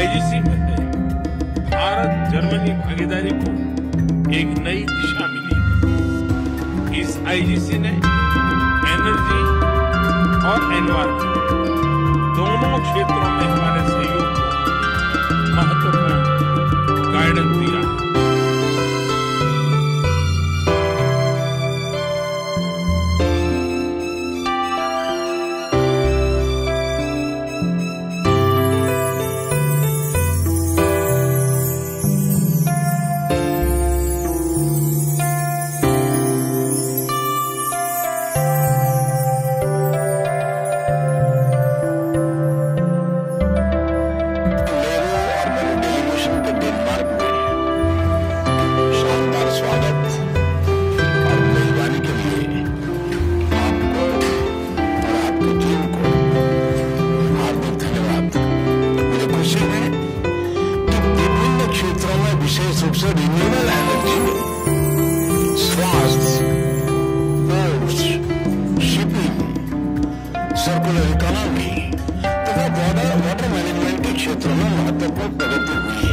IGC में Bharat, Germany भागीदारी को एक नई दिशा मिली है। इस आईजीसी ने एनर्जी और एनवायरमेंट विशेष रूप से रिन्यूएबल एनर्जी स्वास्थ्य पोर्ट्स शिपिंग सर्कुलर इकोनॉमी तथा वाटर वाटर मैनेजमेंट के क्षेत्र में महत्वपूर्ण प्रगति हुई। है